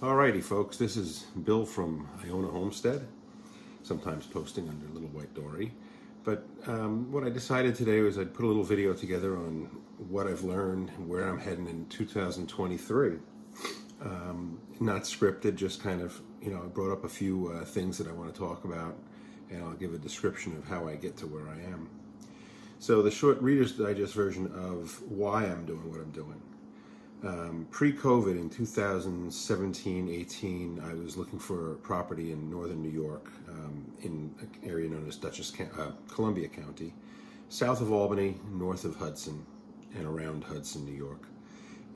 Alrighty, folks, this is Bill from Iona Homestead, sometimes posting under Little White Dory. But um, what I decided today was I'd put a little video together on what I've learned, and where I'm heading in 2023. Um, not scripted, just kind of, you know, I brought up a few uh, things that I want to talk about, and I'll give a description of how I get to where I am. So, the short Reader's Digest version of why I'm doing what I'm doing. Um, Pre-COVID in 2017-18, I was looking for property in northern New York, um, in an area known as Dutchess, uh, Columbia County, south of Albany, north of Hudson, and around Hudson, New York.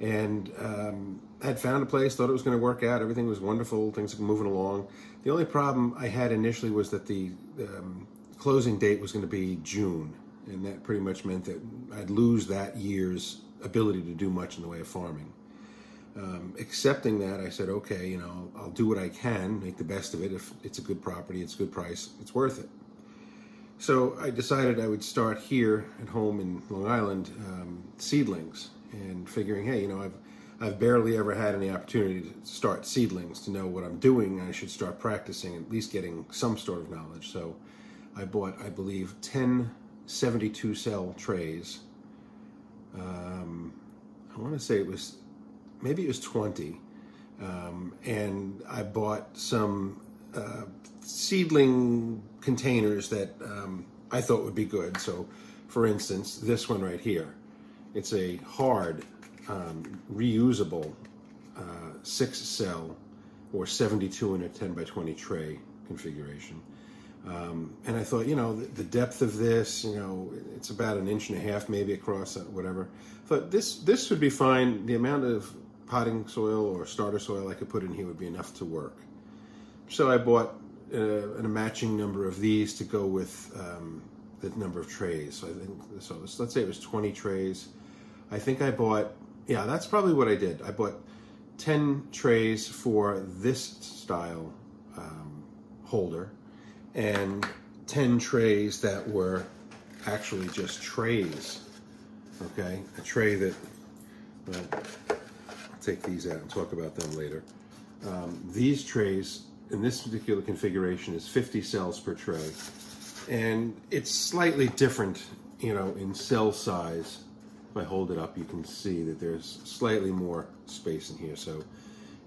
And um, had found a place, thought it was going to work out. Everything was wonderful, things were moving along. The only problem I had initially was that the um, closing date was going to be June, and that pretty much meant that I'd lose that year's ability to do much in the way of farming. Um, accepting that, I said, okay, you know, I'll, do what I can, make the best of it. If it's a good property, it's a good price, it's worth it. So I decided I would start here at home in Long Island, um, seedlings, and figuring, hey, you know, I've I've barely ever had any opportunity to start seedlings to know what I'm doing. I should start practicing, at least getting some sort of knowledge. So I bought, I believe, 10 72 cell trays um, I want to say it was maybe it was 20. Um, and I bought some uh, seedling containers that um, I thought would be good. So, for instance, this one right here, it's a hard, um, reusable uh, six cell or 72 in a 10 by 20 tray configuration. Um, and I thought, you know, the, the, depth of this, you know, it's about an inch and a half maybe across, uh, whatever. But this this would be fine. The amount of potting soil or starter soil I could put in here would be enough to work. So I bought uh, a matching number of these to go with um, the number of trays. So I think so. Let's say it was 20 trays. I think I bought. Yeah, that's probably what I did. I bought 10 trays for this style um, holder and 10 trays that were actually just trays. Okay, a tray that, well, I'll take these out and talk about them later. Um, these trays in this particular configuration is 50 cells per tray. And it's slightly different, you know, in cell size. If I hold it up, you can see that there's slightly more space in here. So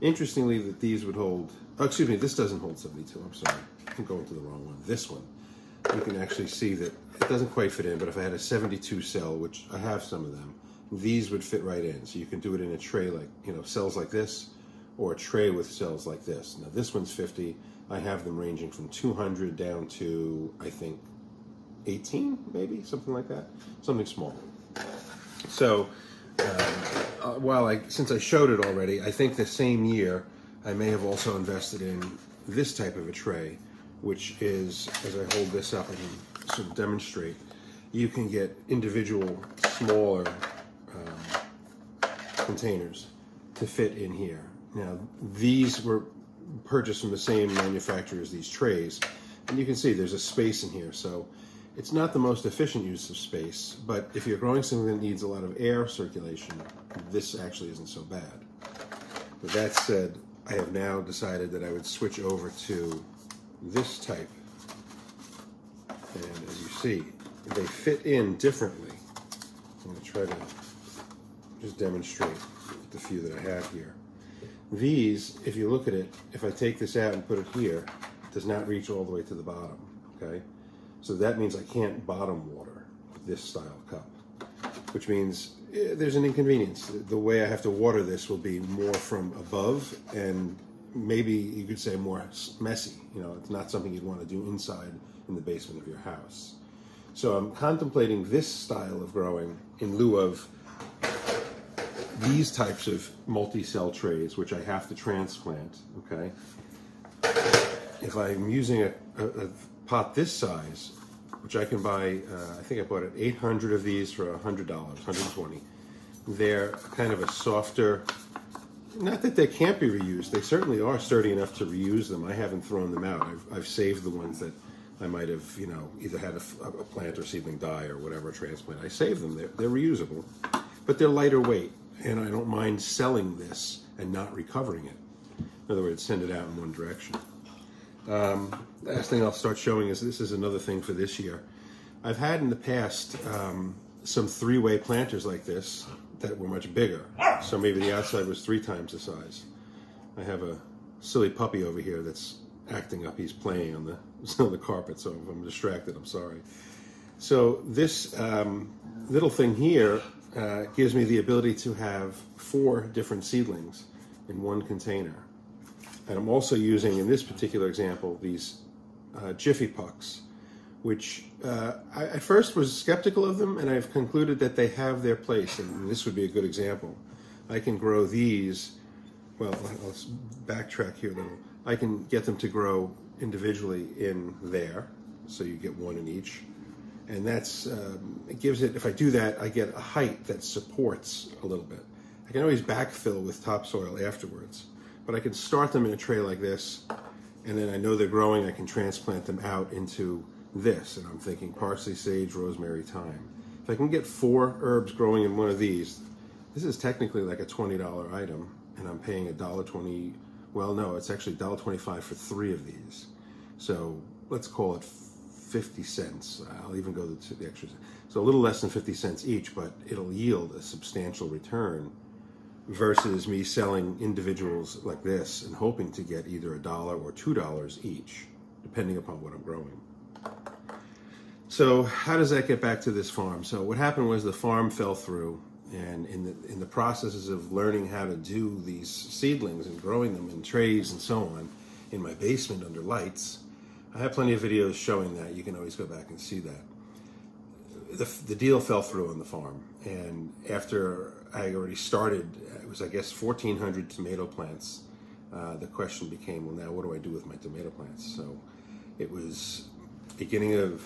interestingly that these would hold, oh, excuse me, this doesn't hold 72, I'm sorry. I'm going to the wrong one. This one, you can actually see that it doesn't quite fit in, but if I had a 72 cell, which I have some of them, these would fit right in. So you can do it in a tray like, you know, cells like this, or a tray with cells like this. Now this one's 50. I have them ranging from 200 down to, I think, 18, maybe, something like that. Something small. So, um, uh, while I, since I showed it already, I think the same year I may have also invested in this type of a tray, which is, as I hold this up, I can sort of demonstrate, you can get individual smaller um, containers to fit in here. Now, these were purchased from the same manufacturer as these trays, and you can see there's a space in here. So it's not the most efficient use of space, but if you're growing something that needs a lot of air circulation, this actually isn't so bad. With that said, I have now decided that I would switch over to this type. And as you see, they fit in differently. I'm going to try to just demonstrate the few that I have here. These, if you look at it, if I take this out and put it here, it does not reach all the way to the bottom, okay? So that means I can't bottom water with this style cup, which means eh, there's an inconvenience. The way I have to water this will be more from above and maybe you could say more messy. You know, it's not something you'd want to do inside in the basement of your house. So I'm contemplating this style of growing in lieu of these types of multi-cell trays, which I have to transplant, okay? If I'm using a, a, a pot this size, which I can buy, uh, I think I bought it 800 of these for $100, 120 They're kind of a softer, not that they can't be reused. They certainly are sturdy enough to reuse them. I haven't thrown them out. I've, I've saved the ones that I might have, you know, either had a, a plant or seedling die or whatever transplant. I save them. They're, they're reusable, but they're lighter weight, and I don't mind selling this and not recovering it. In other words, send it out in one direction. Um, last thing I'll start showing is this is another thing for this year. I've had in the past um, some three-way planters like this that were much bigger. So maybe the outside was three times the size. I have a silly puppy over here that's acting up. He's playing on the, on the carpet, so if I'm distracted, I'm sorry. So this um, little thing here uh, gives me the ability to have four different seedlings in one container. And I'm also using, in this particular example, these uh, Jiffy Pucks, which uh, I at first was skeptical of them, and I've concluded that they have their place, and this would be a good example. I can grow these, well, I'll backtrack here a little. I can get them to grow individually in there, so you get one in each. And that's, um, it gives it, if I do that, I get a height that supports a little bit. I can always backfill with topsoil afterwards. But I can start them in a tray like this, and then I know they're growing, I can transplant them out into this. And I'm thinking parsley, sage, rosemary, thyme. If I can get four herbs growing in one of these, this is technically like a $20 item, and I'm paying a dollar twenty. Well, no, it's actually $1.25 for three of these. So let's call it 50 cents. I'll even go to the extra. So a little less than 50 cents each, but it'll yield a substantial return versus me selling individuals like this and hoping to get either a dollar or two dollars each, depending upon what I'm growing. So how does that get back to this farm? So what happened was the farm fell through, and in the in the processes of learning how to do these seedlings and growing them in trays and so on, in my basement under lights, I have plenty of videos showing that. You can always go back and see that. The, the deal fell through on the farm, and after I already started it was, I guess, 1,400 tomato plants. Uh, the question became, well, now what do I do with my tomato plants? So it was beginning of,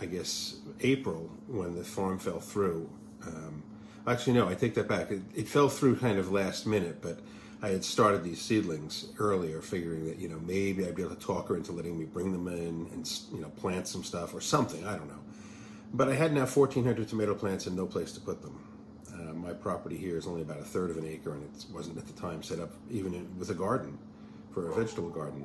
I guess, April when the farm fell through. Um, actually, no, I take that back. It, it, fell through kind of last minute, but I had started these seedlings earlier, figuring that you know maybe I'd be able to talk her into letting me bring them in and you know plant some stuff or something. I don't know. But I had now 1,400 tomato plants and no place to put them. Uh, my property here is only about a third of an acre, and it wasn't at the time set up even in, with a garden for a vegetable garden.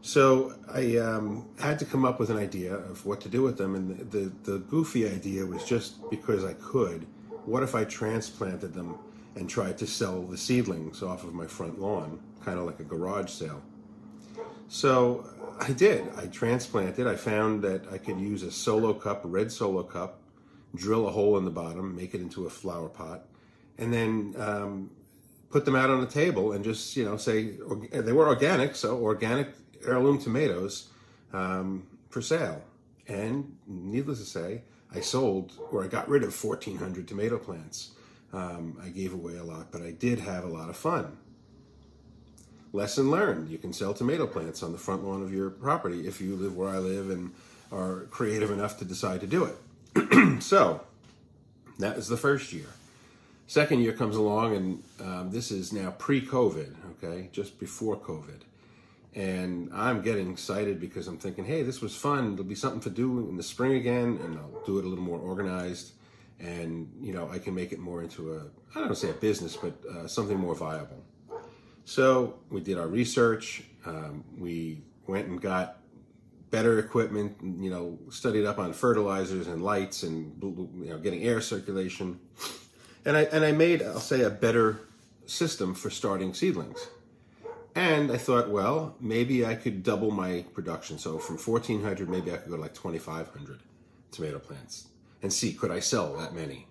So I um, had to come up with an idea of what to do with them, and the, the, the goofy idea was just because I could. What if I transplanted them and tried to sell the seedlings off of my front lawn, kind of like a garage sale? So I did. I transplanted. I found that I could use a solo cup, a red solo cup, drill a hole in the bottom, make it into a flower pot, and then um, put them out on the table and just you know say they were organic, so organic heirloom tomatoes um, for sale. And needless to say, I sold or I got rid of 1,400 tomato plants. Um, I gave away a lot, but I did have a lot of fun. Lesson learned: you can sell tomato plants on the front lawn of your property if you live where I live and are creative enough to decide to do it. so that was the first year. Second year comes along, and um, this is now pre-COVID, okay, just before COVID, and I'm getting excited because I'm thinking, hey, this was fun. There'll be something to do in the spring again, and I'll do it a little more organized, and you know, I can make it more into a I don't say a business, but uh, something more viable. So we did our research. Um, we went and got better equipment, you know, studied up on fertilizers and lights and you know getting air circulation, and I and I made I'll say a better system for starting seedlings. And I thought, well, maybe I could double my production. So from 1,400, maybe I could go to like 2,500 tomato plants and see could I sell that many.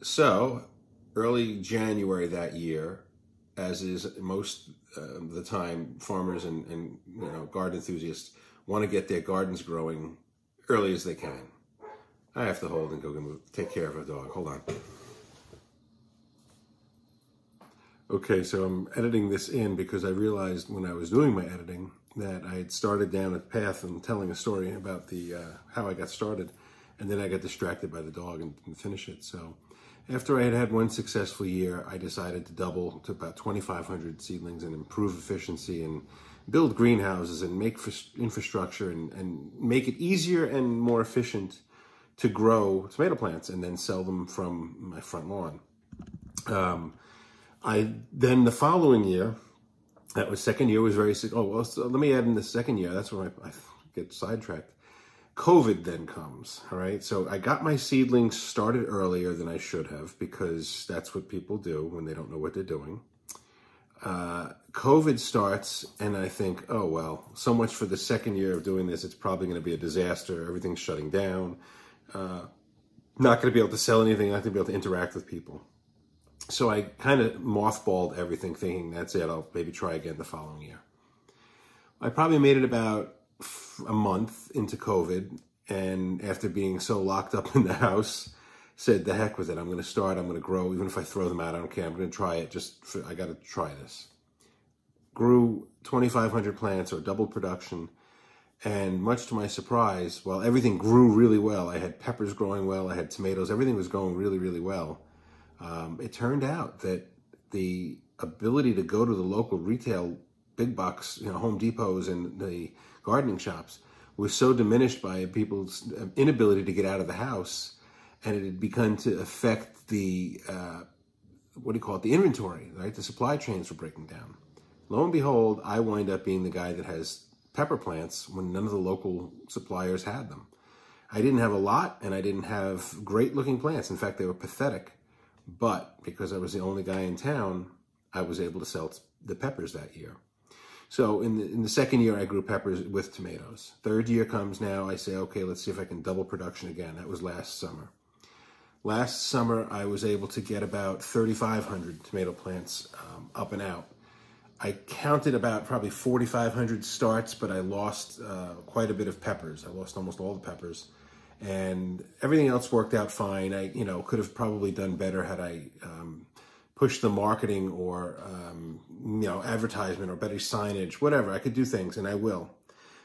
So early January that year, as is most uh, the time, farmers and, and you know garden enthusiasts want to get their gardens growing early as they can. I have to hold and go take care of a dog. Hold on. Okay, so I'm editing this in because I realized when I was doing my editing that I had started down a path and telling a story about the uh, how I got started, and then I got distracted by the dog and didn't finish it. So after I had had one successful year, I decided to double to about 2,500 seedlings and improve efficiency and build greenhouses and make infrastructure and, and make it easier and more efficient to grow tomato plants and then sell them from my front lawn. Um, I then the following year, That was second year was very sick. Oh well, so let me add in the second year. That's where I, I get sidetracked. COVID then comes. All right, so I got my seedlings started earlier than I should have because that's what people do when they don't know what they're doing. Uh, COVID starts, and I think, oh well, so much for the second year of doing this. It's probably going to be a disaster. Everything's shutting down. Uh, not going to be able to sell anything. Not going to be able to interact with people so I kind of mothballed everything, thinking that's it. I'll maybe try again the following year. I probably made it about a month into COVID, and after being so locked up in the house, said, "The heck with it! I'm going to start. I'm going to grow. Even if I throw them out, I don't care. I'm going to try it. Just for, I got to try this." Grew 2,500 plants or doubled production, and much to my surprise, while everything grew really well, I had peppers growing well, I had tomatoes, everything was going really, really well um, it turned out that the ability to go to the local retail big box, you know, Home Depots and the gardening shops was so diminished by people's inability to get out of the house, and it had begun to affect the uh, what do you call it, the inventory, right? The supply chains were breaking down. Lo and behold, I wind up being the guy that has pepper plants when none of the local suppliers had them. I didn't have a lot, and I didn't have great looking plants. In fact, they were pathetic. But because I was the only guy in town, I was able to sell the peppers that year. So in the, in the second year, I grew peppers with tomatoes. Third year comes now, I say, okay, let's see if I can double production again. That was last summer. Last summer, I was able to get about 3,500 tomato plants um, up and out. I counted about probably 4,500 starts, but I lost uh, quite a bit of peppers. I lost almost all the peppers and everything else worked out fine. I, you know, could have probably done better had I um, pushed the marketing or, um, you know, advertisement or better signage, whatever. I could do things, and I will.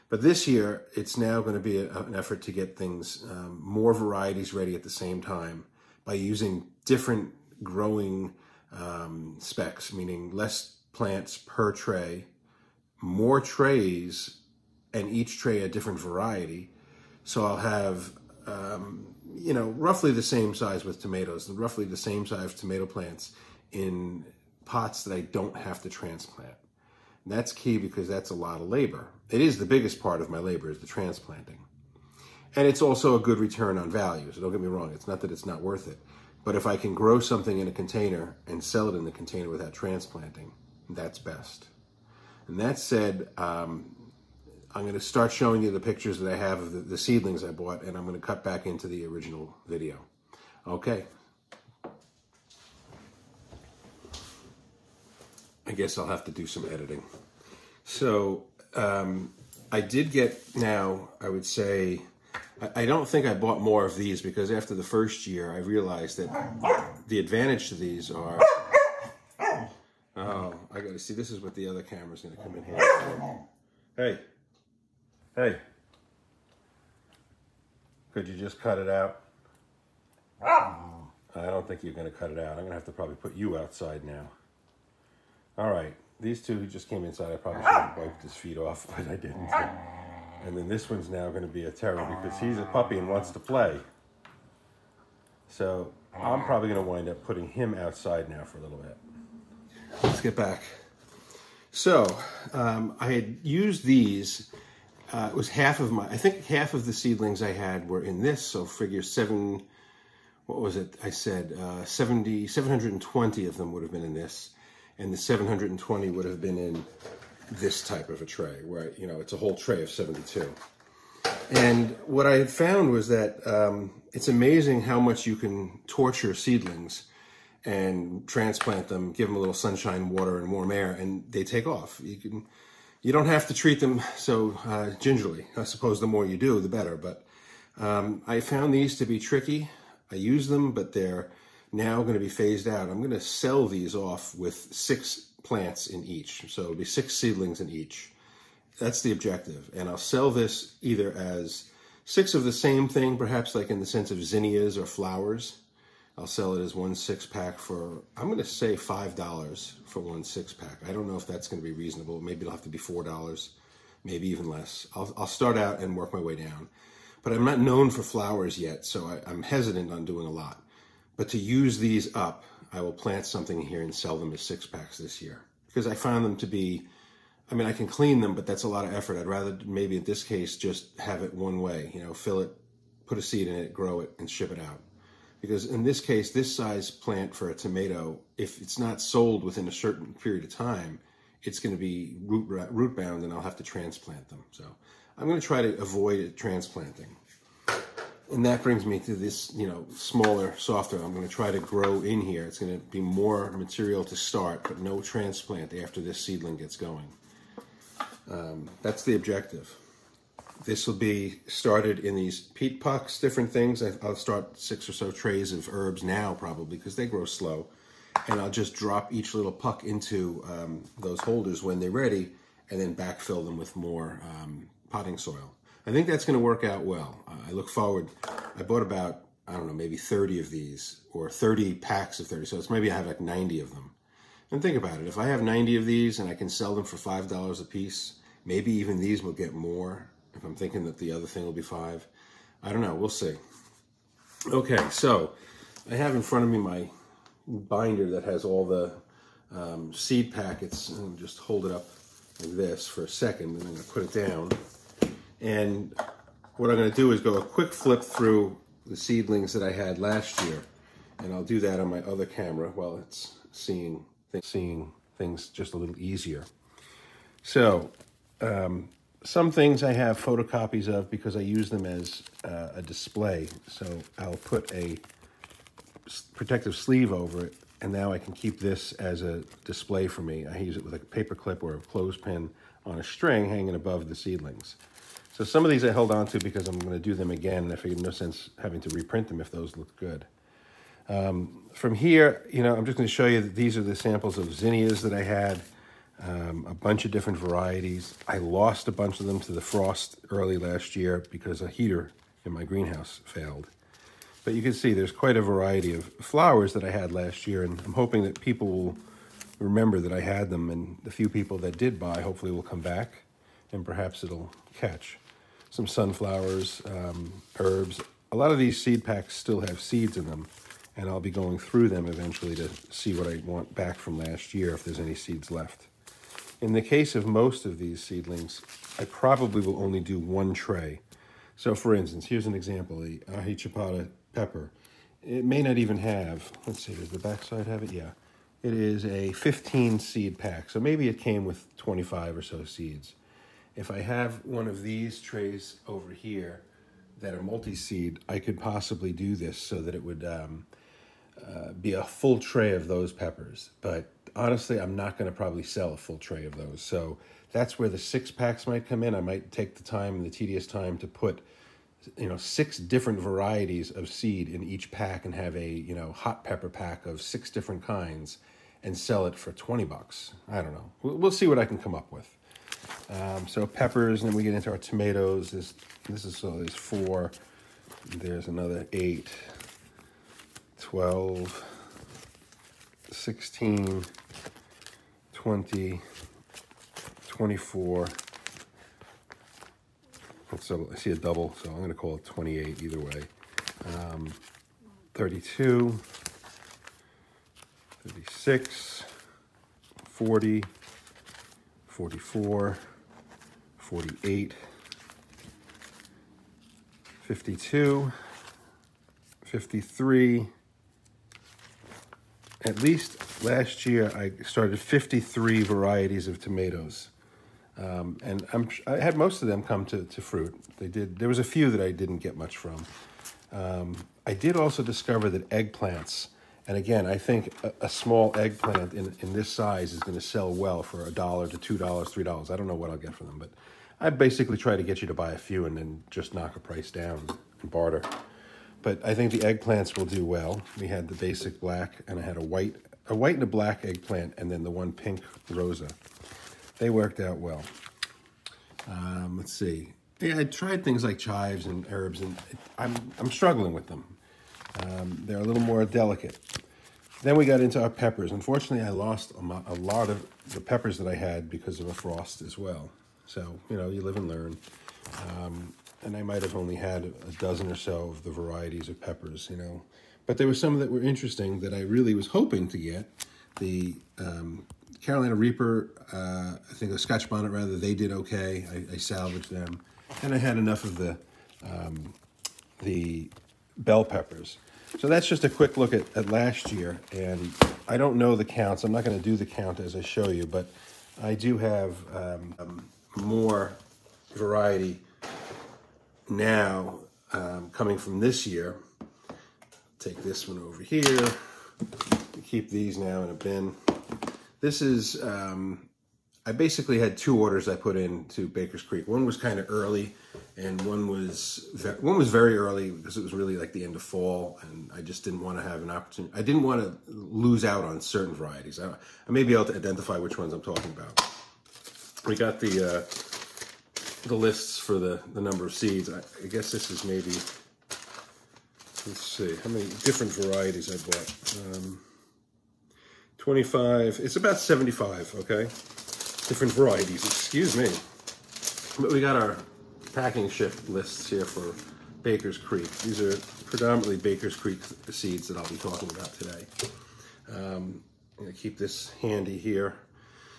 But this year, it's now going to be a, an effort to get things um, more varieties ready at the same time by using different growing um, specs, meaning less plants per tray, more trays, and each tray a different variety. So I'll have um, you know, roughly the same size with tomatoes, roughly the same size tomato plants in pots that I don't have to transplant. And that's key because that's a lot of labor. It is the biggest part of my labor is the transplanting. And it's also a good return on value. So don't get me wrong, it's not that it's not worth it. But if I can grow something in a container and sell it in the container without transplanting, that's best. And that said, um, I'm going to start showing you the pictures that I have of the, the seedlings I bought, and I'm going to cut back into the original video. Okay. I guess I'll have to do some editing. So um, I did get now, I would say, I, I don't think I bought more of these because after the first year, I realized that the advantage to these are. Oh, I got to see. This is what the other camera's going to come in here. Hey. Hey. Could you just cut it out? I don't think you're going to cut it out. I'm going to have to probably put you outside now. All right. These two who just came inside, I probably should have wiped his feet off, but I didn't. And then this one's now going to be a terror because he's a puppy and wants to play. So I'm probably going to wind up putting him outside now for a little bit. Let's get back. So um, I had used these uh, it was half of my, I think half of the seedlings I had were in this, so figure seven, what was it? I said uh, 70, 720 of them would have been in this, and the 720 would have been in this type of a tray, where, you know, it's a whole tray of 72. And what I had found was that um, it's amazing how much you can torture seedlings and transplant them, give them a little sunshine, water, and warm air, and they take off. You can you don't have to treat them so uh, gingerly. I suppose the more you do, the better. But um, I found these to be tricky. I use them, but they're now going to be phased out. I'm going to sell these off with six plants in each. So it'll be six seedlings in each. That's the objective. And I'll sell this either as six of the same thing, perhaps like in the sense of zinnias or flowers, I'll sell it as one six pack for, I'm going to say $5 for one six pack. I don't know if that's going to be reasonable. Maybe it'll have to be $4, maybe even less. I'll, I'll start out and work my way down. But I'm not known for flowers yet, so I, I'm hesitant on doing a lot. But to use these up, I will plant something here and sell them as six packs this year because I found them to be I mean, I can clean them, but that's a lot of effort. I'd rather maybe in this case just have it one way. You know, fill it, put a seed in it, grow it, and ship it out. Because in this case, this size plant for a tomato, if it's not sold within a certain period of time, it's going to be root root bound, and I'll have to transplant them. So I'm going to try to avoid transplanting. And that brings me to this, you know, smaller, softer. I'm going to try to grow in here. It's going to be more material to start, but no transplant after this seedling gets going. Um, that's the objective. This will be started in these peat pucks, different things. I'll start six or so trays of herbs now, probably, because they grow slow. And I'll just drop each little puck into um, those holders when they're ready, and then backfill them with more um, potting soil. I think that's going to work out well. Uh, I look forward. I bought about, I don't know, maybe 30 of these, or 30 packs of 30. So it's maybe I have like 90 of them. And think about it. If I have 90 of these and I can sell them for $5 a piece, maybe even these will get more. If I'm thinking that the other thing will be five. I don't know. We'll see. Okay, so I have in front of me my binder that has all the um, seed packets. And just hold it up like this for a second, and I'm going to put it down. And what I'm going to do is go a quick flip through the seedlings that I had last year. And I'll do that on my other camera while it's seeing, th seeing things just a little easier. So um, some things I have photocopies of because I use them as uh, a display. So I'll put a protective sleeve over it and now I can keep this as a display for me. I use it with a paper clip or a clothespin on a string hanging above the seedlings. So some of these I held on to because I'm going to do them again. I figured no sense having to reprint them if those look good. Um, from here, you know, I'm just going to show you that these are the samples of zinnias that I had, um, a bunch of different varieties. I lost a bunch of them to the frost early last year because a heater in my greenhouse failed. But you can see there's quite a variety of flowers that I had last year, and I'm hoping that people will remember that I had them, and the few people that did buy hopefully will come back, and perhaps it'll catch some sunflowers, um, herbs. A lot of these seed packs still have seeds in them, and I'll be going through them eventually to see what I want back from last year if there's any seeds left. In the case of most of these seedlings, I probably will only do one tray. So for instance, here's an example, the ahi chapata pepper. It may not even have, let's see, does the backside have it? Yeah. It is a 15 seed pack, so maybe it came with 25 or so seeds. If I have one of these trays over here that are multi-seed, I could possibly do this so that it would um, uh, be a full tray of those peppers. But honestly, I'm not going to probably sell a full tray of those. So that's where the six packs might come in. I might take the time and the tedious time to put you know six different varieties of seed in each pack and have a you know hot pepper pack of six different kinds and sell it for 20 bucks i don't know we'll see what i can come up with um, so peppers, and then we get into our tomatoes. This, this is so there's four. There's another eight, 12, 16, 20, 24. So I see a double, so I'm going to call it 28 either way. Um, 32, 36, 40, 44, 48, 52, 53. At least last year, I started 53 varieties of tomatoes. Um, and I'm, i had most of them come to, to fruit. They did. There was a few that I didn't get much from. Um, I did also discover that eggplants and again, I think a, a, small eggplant in, in this size is going to sell well for a dollar to two dollars, three dollars. I don't know what I'll get for them, but I basically try to get you to buy a few and then just knock a price down and barter. But I think the eggplants will do well. We had the basic black, and I had a white, a white and a black eggplant, and then the one pink rosa. They worked out well. Um, let's see. Yeah, I tried things like chives and herbs, and I'm I'm struggling with them. Um, they're a little more delicate. Then we got into our peppers. Unfortunately, I lost a, a lot of the peppers that I had because of a frost as well. So, you know, you live and learn. Um, and I might have only had a dozen or so of the varieties of peppers, you know. But there were some that were interesting that I really was hoping to get. The um, Carolina Reaper, uh, I think a Scotch Bonnet rather, they did okay. I, I salvaged them. And I had enough of the, um, the bell peppers. So that's just a quick look at, at last year. And I don't know the counts. I'm not going to do the count as I show you, but I do have um, more variety now um, coming from this year. Take this one over here. Keep these now in a bin. This is, um, I basically had two orders I put in to Baker's Creek. One was kind of early and one was one was very early because it was really like the end of fall and I just didn't want to have an opportunity. I didn't want to lose out on certain varieties. I, I may be able to identify which ones I'm talking about. We got the uh, the lists for the, the number of seeds. I, I guess this is maybe, let's see, how many different varieties I bought. Um, 25, it's about 75, okay? Different varieties, excuse me. But we got our packing ship lists here for Baker's Creek. These are predominantly Baker's Creek seeds that I'll be talking about today. Um, I'm gonna keep this handy here.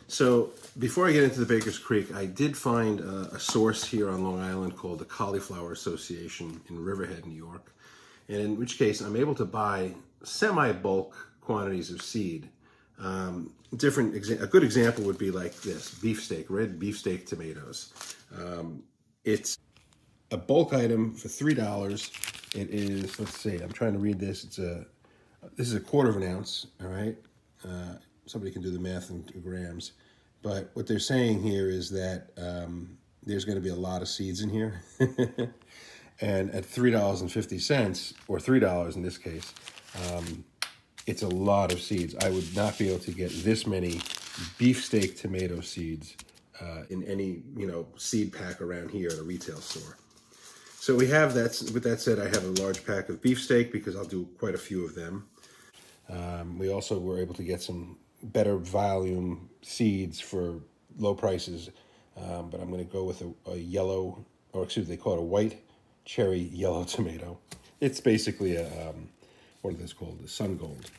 So before I get into the Baker's Creek, I did find a, a, source here on Long Island called the Cauliflower Association in Riverhead, New York. And in which case I'm able to buy semi-bulk quantities of seed. Um, different a good example would be like this, beefsteak, red beefsteak tomatoes. Um, it's a bulk item for $3. It is, let's see, I'm trying to read this. It's a, this is a quarter of an ounce, all right? Uh, somebody can do the math in grams. But what they're saying here is that um, there's going to be a lot of seeds in here. and at $3.50, or $3 in this case, um, it's a lot of seeds. I would not be able to get this many beefsteak tomato seeds uh, in any, you know, seed pack around here at a retail store. So we have that. With that said, I have a large pack of beefsteak because I'll do quite a few of them. Um, we also were able to get some better volume seeds for low prices. Um, but I'm going to go with a, a, yellow, or excuse me, they call it a white cherry yellow tomato. It's basically a, um, what are those called? The sun gold.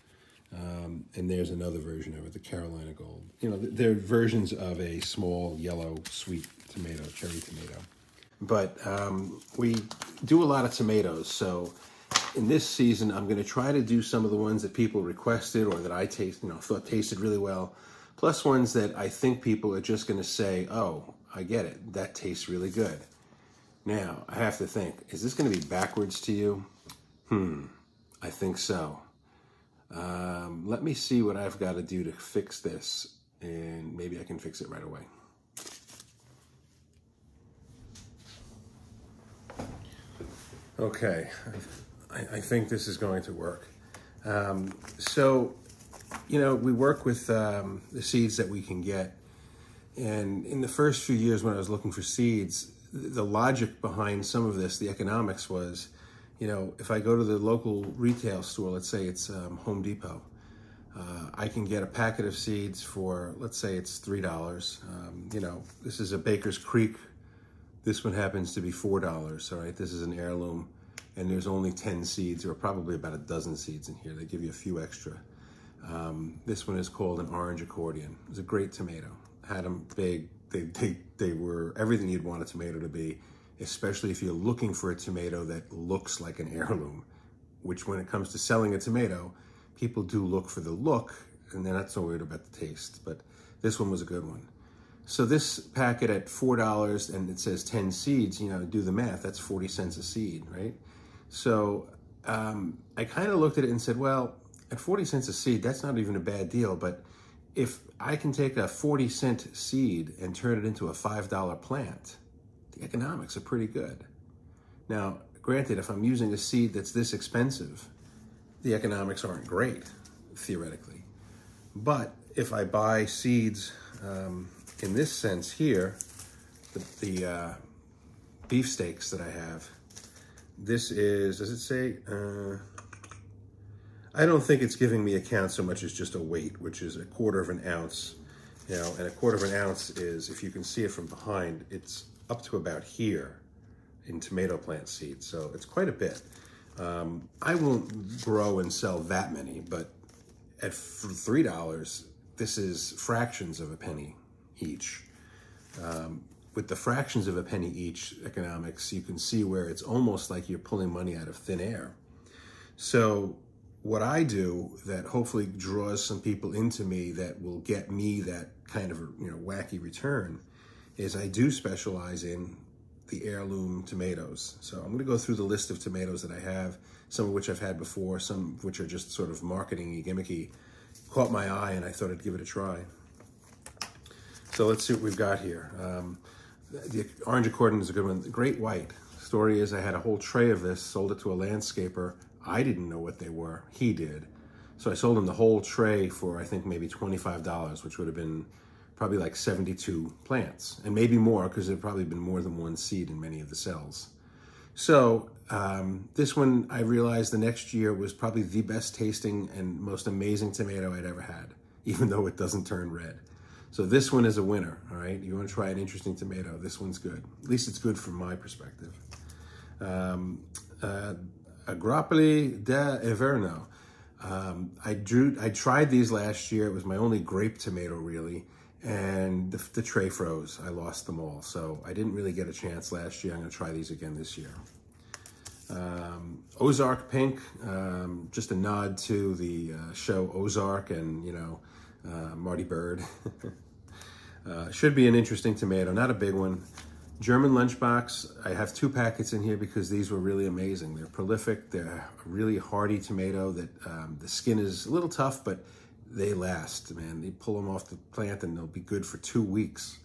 Um, and there's another version of it, the Carolina gold. You know, they're versions of a small yellow sweet tomato, cherry tomato. But um, we do a lot of tomatoes, so in this season, I'm going to try to do some of the ones that people requested or that I taste, you know, thought tasted really well, plus ones that I think people are just going to say, "Oh, I get it. That tastes really good." Now, I have to think, is this going to be backwards to you? Hmm, I think so. Um, let me see what I've got to do to fix this, and maybe I can fix it right away. Okay, I, I think this is going to work. Um, so, you know, we work with um, the seeds that we can get. And in the first few years when I was looking for seeds, the logic behind some of this, the economics was, you know, if I go to the local retail store, let's say it's um, Home Depot, uh, I can get a packet of seeds for, let's say it's $3. Um, you know, this is a Baker's Creek. This one happens to be $4, all right? This is an heirloom and there's only 10 seeds or probably about a dozen seeds in here. They give you a few extra. Um, this one is called an orange accordion. It's a great tomato. Had them big. They, they, they were everything you'd want a tomato to be, especially if you're looking for a tomato that looks like an heirloom, which when it comes to selling a tomato, people do look for the look and they're not so worried about the taste. But this one was a good one. So this packet at $4 and it says 10 seeds, you know, do the math, that's 40 cents a seed, right? So um, I kind of looked at it and said, well, at 40 cents a seed, that's not even a bad deal. But if I can take a 40 cent seed and turn it into a $5 plant, the economics are pretty good. Now, granted, if I'm using a seed that's this expensive, the economics aren't great, theoretically. But if I buy seeds um, in this sense here, the, the uh, beefsteaks that I have, this is, does it say? Uh, I don't think it's giving me a count so much as just a weight, which is a quarter of an ounce. You know, and a quarter of an ounce is, if you can see it from behind, it's up to about here in tomato plant seeds. So it's quite a bit. Um, I won't grow and sell that many, but at $3, this is fractions of a penny each. Um, with the fractions of a penny each economics, you can see where it's almost like you're pulling money out of thin air. So what I do that hopefully draws some people into me that will get me that kind of you know wacky return is I do specialize in the heirloom tomatoes. So I'm going to go through the list of tomatoes that I have, some of which I've had before, some of which are just sort of marketing gimmicky. Caught my eye and I thought I'd give it a try. So let's see what we've got here. Um, the orange accordion is a good one. The great white story is I had a whole tray of this, sold it to a landscaper. I didn't know what they were. He did. So I sold him the whole tray for I think maybe $25, which would have been probably like 72 plants and maybe more because there probably been more than one seed in many of the cells. So um, this one I realized the next year was probably the best tasting and most amazing tomato I'd ever had, even though it doesn't turn red. So this one is a winner, all right? You want to try an interesting tomato, this one's good. At least it's good from my perspective. Um, uh, Agropoli de Inverno. Um, I drew, I tried these last year. It was my only grape tomato, really, and the, the, tray froze. I lost them all, so I didn't really get a chance last year. I'm going to try these again this year. Um, Ozark Pink, um, just a nod to the uh, show Ozark and you know uh, Marty Byrde. Uh, should be an interesting tomato, not a big one. German lunchbox, I have two packets in here because these were really amazing. They're prolific, they're a really hardy tomato that um, the skin is a little tough, but they last, man. They pull them off the plant and they'll be good for two weeks.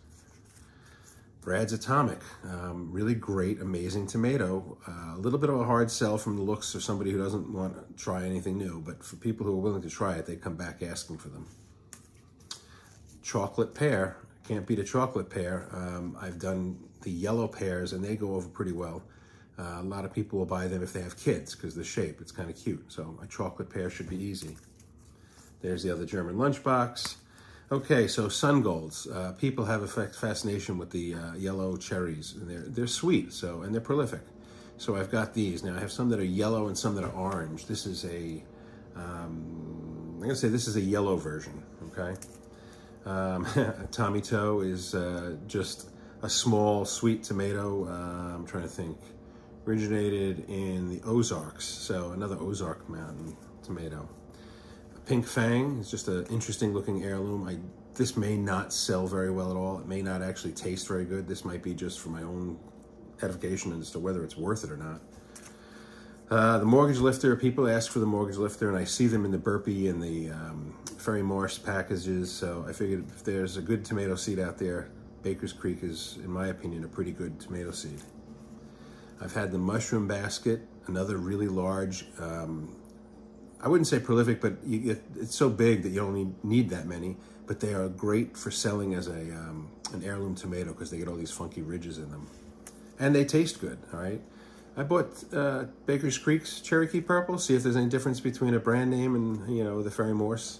Brad's Atomic, um, really great, amazing tomato. Uh, a little bit of a hard sell from the looks of somebody who doesn't want to try anything new, but for people who are willing to try it, they come back asking for them. Chocolate pear, can't beat a chocolate pear. Um, I've done the yellow pears and they go over pretty well. Uh, a lot of people will buy them if they have kids because the shape, it's kind of cute. So a chocolate pear should be easy. There's the other German lunchbox. Okay, so sun golds. Uh, people have a fascination with the uh, yellow cherries. And they're, they're sweet, so and they're prolific. So I've got these. Now I have some that are yellow and some that are orange. This is a, um, I'm gonna say this is a yellow version, okay? Um, Tommy Toe is uh, just a small sweet tomato. Uh, I'm trying to think. Originated in the Ozarks, so another Ozark mountain tomato. Pink Fang is just an interesting looking heirloom. I This may not sell very well at all. It may not actually taste very good. This might be just for my own edification as to whether it's worth it or not. Uh, the mortgage lifter, people ask for the mortgage lifter, and I see them in the Burpee and the um, Ferry Morse packages. So I figured if there's a good tomato seed out there, Baker's Creek is, in my opinion, a pretty good tomato seed. I've had the mushroom basket, another really large, um, I wouldn't say prolific, but you, it, it's so big that you only need that many. But they are great for selling as a um, an heirloom tomato because they get all these funky ridges in them, and they taste good. All right. I bought uh, Baker's Creek's Cherokee Purple, see if there's any difference between a brand name and, you know, the Ferry Morse.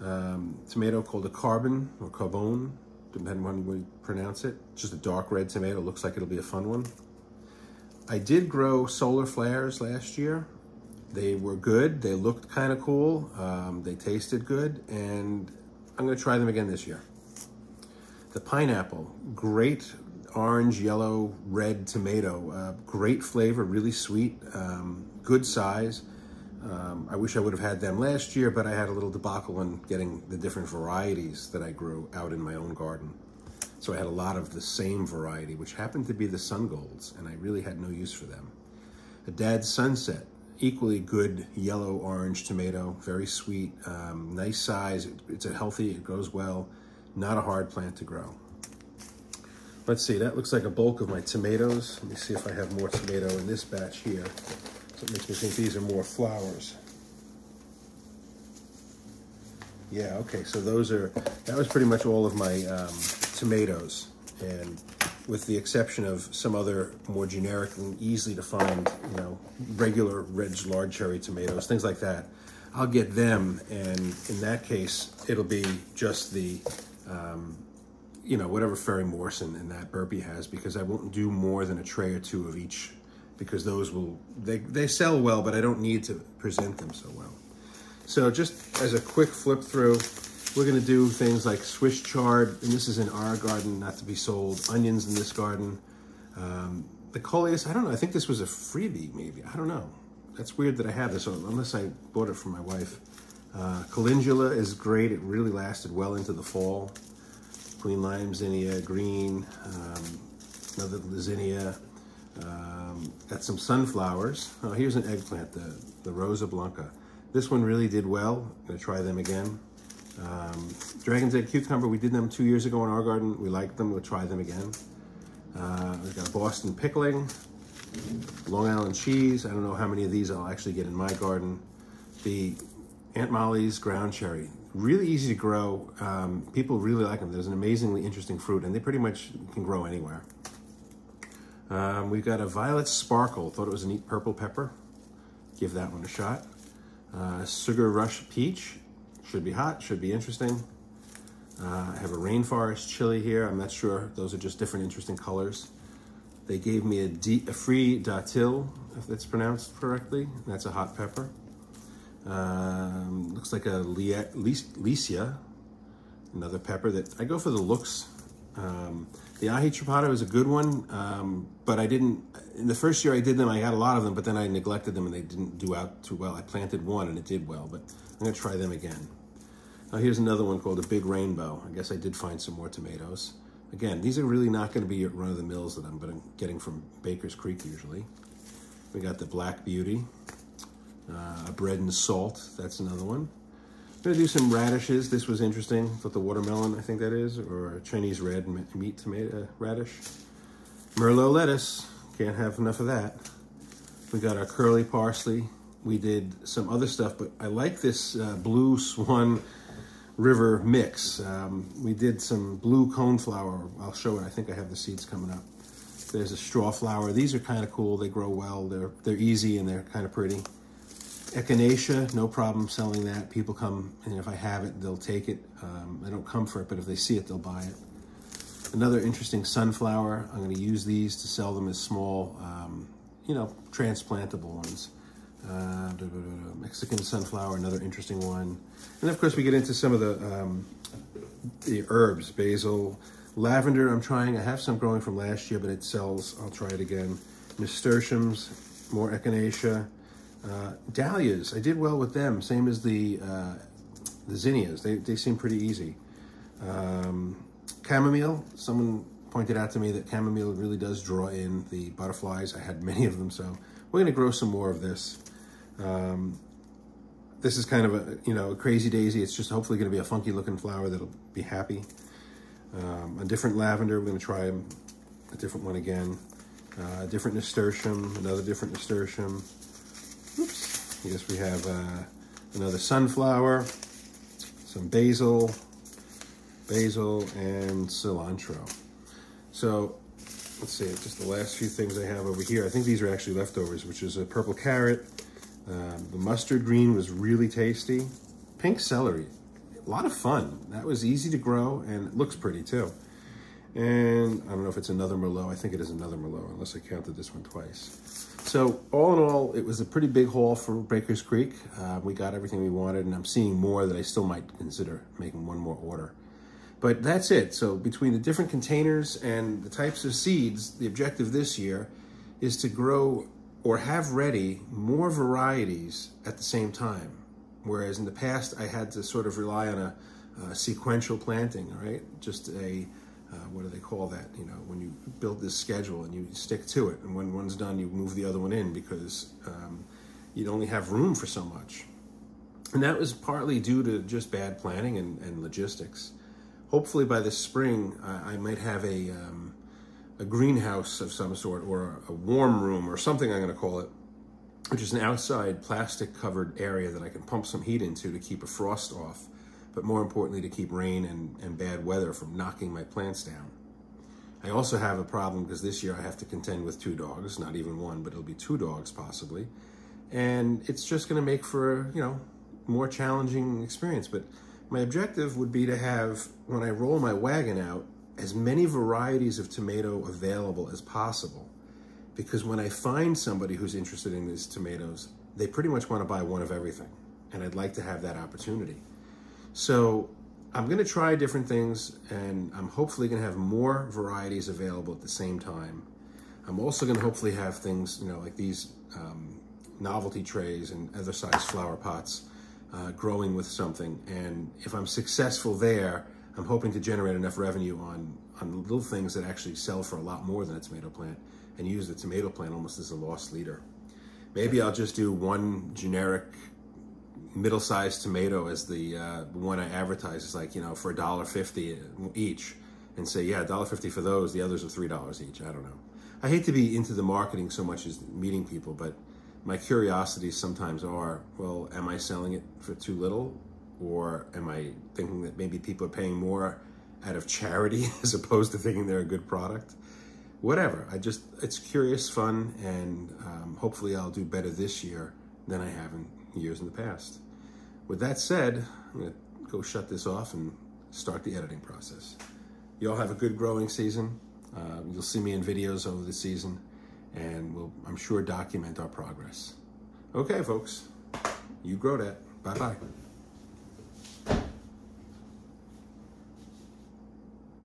Um, tomato called a Carbon or Carbone, depending on how you pronounce it. Just a dark red tomato, looks like it'll be a fun one. I did grow solar flares last year. They were good, they looked kind of cool, um, they tasted good, and I'm gonna try them again this year. The pineapple, great orange, yellow, red tomato. Uh, great flavor, really sweet, um, good size. Um, I wish I would have had them last year, but I had a little debacle in getting the different varieties that I grew out in my own garden. So I had a lot of the same variety, which happened to be the Sun Golds, and I really had no use for them. A Dad's Sunset, equally good yellow-orange tomato, very sweet, um, nice size. It's a healthy, it grows well, not a hard plant to grow. Let's see, that looks like a bulk of my tomatoes. Let me see if I have more tomato in this batch here. So it makes me think these are more flowers. Yeah, okay, so those are, that was pretty much all of my um, tomatoes. And with the exception of some other more generic and easily to find, you know, regular red large cherry tomatoes, things like that. I'll get them, and in that case, it'll be just the um, you know, whatever Ferry Morrison and that Burpee has because I won't do more than a tray or two of each because those will, they, they sell well, but I don't need to present them so well. So just as a quick flip through, We're gonna do things like Swiss chard, and this is in our garden, not to be sold. Onions in this garden. Um, the coleus, I don't know, I think this was a freebie maybe, I don't know. That's weird that I have this, unless I bought it for my wife. Uh, calendula is great, it really lasted well into the fall. Queen lime zinnia, green, um, another zinnia. Um, got some sunflowers. Oh, here's an eggplant, the, the Rosa Blanca. This one really did well. I'm gonna try them again. Um, Dragon's Egg Cucumber, we did them two years ago in our garden. We liked them, we'll try them again. Uh, we've got Boston Pickling, Long Island Cheese. I don't know how many of these I'll actually get in my garden. The Aunt Molly's Ground Cherry, really easy to grow. Um, people really like them. There's an amazingly interesting fruit and they pretty much can grow anywhere. Um, we've got a Violet Sparkle, thought it was a neat purple pepper. Give that one a shot. Uh, Sugar Rush Peach, should be hot, should be interesting. Uh, I have a rainforest chili here. I'm not sure. Those are just different interesting colors. They gave me a, D, a free datil, if that's pronounced correctly. That's a hot pepper. Um, looks like a Lycia, another pepper that I go for the looks. Um, the aji chipotle is a good one, um, but I didn't, in the first year I did them, I had a lot of them, but then I neglected them and they didn't do out too well. I planted one and it did well, but I'm gonna try them again. Now here's another one called a Big Rainbow. I guess I did find some more tomatoes. Again, these are really not going to be run of the mills that I'm getting from Baker's Creek usually. We got the Black Beauty, uh, bread and salt. That's another one. I'm gonna do some radishes. This was interesting. Thought the watermelon, I think that is, or Chinese red meat tomato uh, radish. Merlot lettuce. Can't have enough of that. We got our curly parsley. We did some other stuff, but I like this uh, blue swan river mix. Um, we did some blue coneflower. I'll show it. I think I have the seeds coming up. There's a straw flower. These are kind of cool. They grow well. They're they're easy and they're kind of pretty. Echinacea, no problem selling that. People come, and if I have it, they'll take it. Um, I don't come for it, but if they see it, they'll buy it. Another interesting sunflower. I'm going to use these to sell them as small, um, you know, transplantable ones. Uh, Mexican sunflower, another interesting one. And of course, we get into some of the um, the herbs, basil, lavender. I'm trying. I have some growing from last year, but it sells. I'll try it again. Nasturtiums, more echinacea. Uh, dahlias, I did well with them. Same as the uh, the zinnias. They they seem pretty easy. Um, chamomile. Someone pointed out to me that chamomile really does draw in the butterflies. I had many of them, so we're going to grow some more of this. Um, this is kind of a, you know, a crazy daisy. It's just hopefully going to be a funky looking flower that'll be happy. Um, a different lavender, we're going to try a different one again. Uh, a different nasturtium, another different nasturtium. Oops. I guess we have uh, another sunflower, some basil, basil, and cilantro. So let's see, just the last few things I have over here. I think these are actually leftovers, which is a purple carrot, um, the mustard green was really tasty. Pink celery, a lot of fun. That was easy to grow and looks pretty too. And I don't know if it's another Merlot. I think it is another Merlot, unless I counted this one twice. So all in all, it was a pretty big haul for Baker's Creek. Uh, we got everything we wanted, and I'm seeing more that I still might consider making one more order. But that's it. So between the different containers and the types of seeds, the objective this year is to grow or have ready more varieties at the same time. Whereas in the past, I had to sort of rely on a, a sequential planting, right? Just a, uh, what do they call that? You know, when you build this schedule and you stick to it, and when one's done, you move the other one in because um, you'd only have room for so much. And that was partly due to just bad planning and, and logistics. Hopefully by this spring, I, I might have a, um, a greenhouse of some sort or a warm room or something I'm going to call it, which is an outside plastic covered area that I can pump some heat into to keep a frost off, but more importantly to keep rain and, and bad weather from knocking my plants down. I also have a problem because this year I have to contend with two dogs, not even one, but it'll be two dogs possibly. And it's just going to make for, you know, more challenging experience. But my objective would be to have, when I roll my wagon out, as many varieties of tomato available as possible. Because when I find somebody who's interested in these tomatoes, they pretty much want to buy one of everything. And I'd like to have that opportunity. So I'm going to try different things, and I'm hopefully going to have more varieties available at the same time. I'm also going to hopefully have things, you know, like these um, novelty trays and other size flower pots uh, growing with something. And if I'm successful there, I'm hoping to generate enough revenue on, on little things that actually sell for a lot more than a tomato plant and use the tomato plant almost as a loss leader. Maybe I'll just do one generic middle-sized tomato as the uh, one I advertise is like, you know, for a dollar fifty each and say, yeah, dollar fifty for those, the others are three dollars each. I don't know. I hate to be into the marketing so much as meeting people, but my curiosities sometimes are, well, am I selling it for too little? Or am I thinking that maybe people are paying more out of charity as opposed to thinking they're a good product? Whatever. I just, it's curious, fun, and um, hopefully I'll do better this year than I have in years in the past. With that said, I'm to go shut this off and start the editing process. You all have a good growing season. Uh, you'll see me in videos over the season, and we'll, I'm sure, document our progress. Okay, folks, you grow that. Bye-bye.